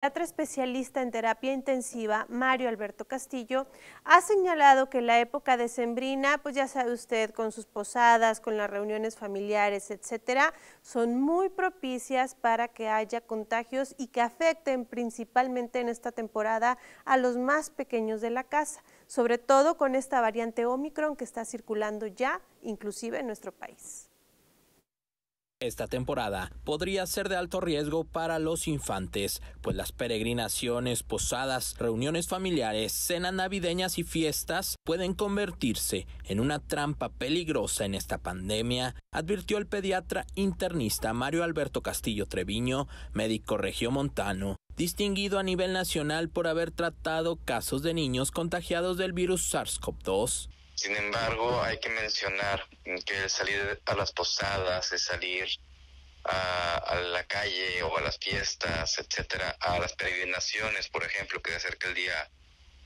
pediatra especialista en terapia intensiva, Mario Alberto Castillo, ha señalado que la época decembrina, pues ya sabe usted, con sus posadas, con las reuniones familiares, etcétera, son muy propicias para que haya contagios y que afecten principalmente en esta temporada a los más pequeños de la casa, sobre todo con esta variante Omicron que está circulando ya, inclusive en nuestro país. Esta temporada podría ser de alto riesgo para los infantes, pues las peregrinaciones, posadas, reuniones familiares, cenas navideñas y fiestas pueden convertirse en una trampa peligrosa en esta pandemia, advirtió el pediatra internista Mario Alberto Castillo Treviño, médico regiomontano, distinguido a nivel nacional por haber tratado casos de niños contagiados del virus SARS-CoV-2. Sin embargo, hay que mencionar que el salir a las posadas, el salir a, la calle o a las fiestas, etcétera, a las peregrinaciones, por ejemplo, que se acerca el día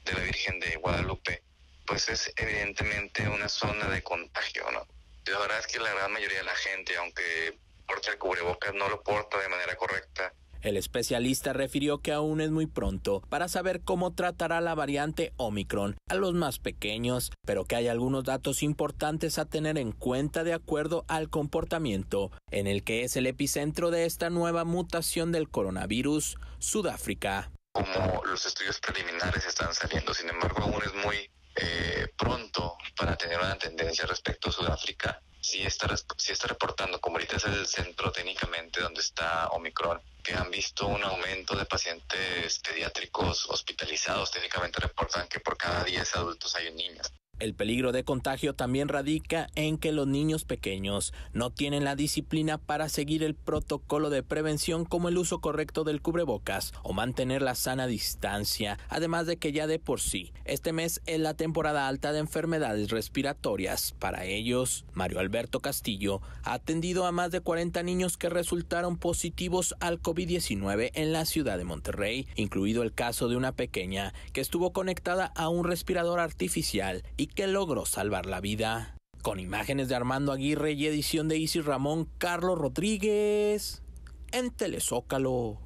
de la Virgen de Guadalupe, pues es evidentemente una zona de contagio, ¿no? La verdad es que la gran mayoría de la gente, aunque porta el cubrebocas, no lo porta de manera correcta el especialista refirió que aún es muy pronto para saber cómo tratará la variante Omicron a los más pequeños, pero que hay algunos datos importantes a tener en cuenta de acuerdo al comportamiento en el que es el epicentro de esta nueva mutación del coronavirus, Sudáfrica. Como los estudios preliminares están saliendo, sin embargo, aún es muy eh, pronto para tener una tendencia respecto a Sudáfrica. Si está, si está reportando, como ahorita es el centro técnicamente donde está Omicron, que han visto un aumento de pacientes pediátricos hospitalizados. Técnicamente reportan que por cada 10 adultos hay un niño. El peligro de contagio también radica en que los niños pequeños no tienen la disciplina para seguir el protocolo de prevención como el uso correcto del cubrebocas o mantener la sana distancia, además de que ya de por sí, este mes es la temporada alta de enfermedades respiratorias. Para ellos, Mario Alberto Castillo ha atendido a más de 40 niños que resultaron positivos al COVID-19 en la ciudad de Monterrey, incluido el caso de una pequeña que estuvo conectada a un respirador artificial y que logró salvar la vida. Con imágenes de Armando Aguirre y edición de Isis Ramón Carlos Rodríguez en Telezócalo.